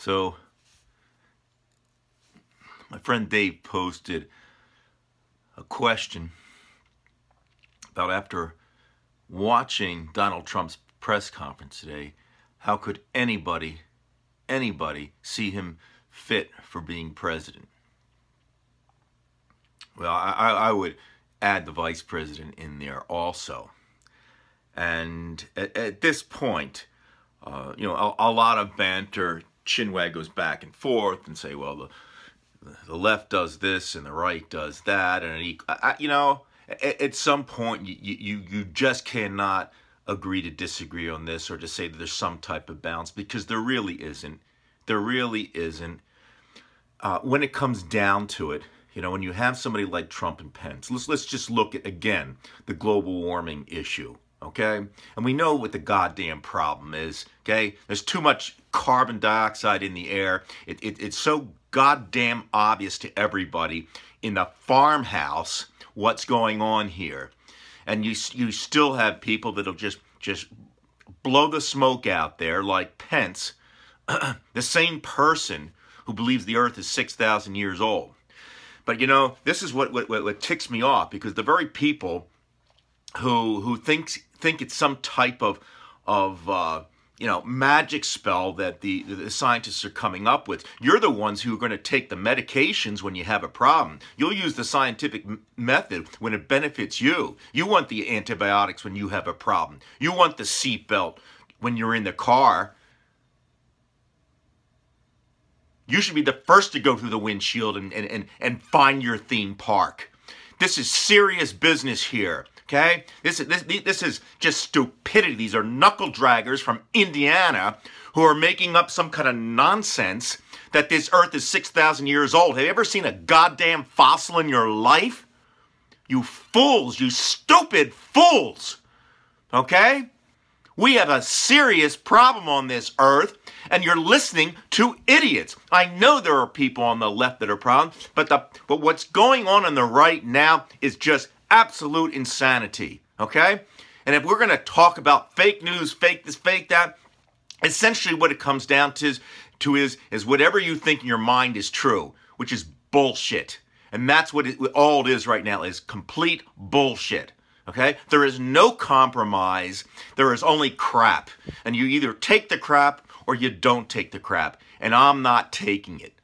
So, my friend Dave posted a question about after watching Donald Trump's press conference today, how could anybody, anybody see him fit for being president? Well, I, I would add the vice president in there also. And at, at this point, uh, you know, a, a, lot of banter, chinwag goes back and forth and say, well, the, the left does this and the right does that. And, he, I, you know, at, at, some point, you, you, you just cannot agree to disagree on this or to say that there's some type of balance because there really isn't. There really isn't. Uh, when it comes down to it, you know, when you have somebody like Trump and Pence, let's let's just look at again the global warming issue okay? And we know what the goddamn problem is, okay? There's too much carbon dioxide in the air. It, it, it's so goddamn obvious to everybody in the farmhouse what's going on here. And you, you still have people that'll just, just blow the smoke out there like Pence, the same person who believes the earth is 6,000 years old. But you know, this is what, what, what ticks me off because the very people who who thinks think it's some type of of uh, you know magic spell that the the scientists are coming up with. You're the ones who are going to take the medications when you have a problem. You'll use the scientific method when it benefits you. You want the antibiotics when you have a problem. You want the seatbelt when you're in the car. You should be the first to go through the windshield and, and, and, and find your theme park. This is serious business here. Okay? This is, this, this is just stupidity. These are knuckle draggers from Indiana who are making up some kind of nonsense that this earth is 6,000 years old. Have you ever seen a goddamn fossil in your life? You fools, you stupid fools. Okay? We have a serious problem on this earth, and you're listening to idiots. I know there are people on the left that are problems, but the but what's going on on the right now is just absolute insanity, okay? And if we're going to talk about fake news, fake this, fake that, essentially what it comes down to is, to is, is whatever you think in your mind is true, which is bullshit. And that's what it, all it is right now is complete bullshit. Okay? There is no compromise. There is only crap. And you either take the crap or you don't take the crap. And I'm not taking it.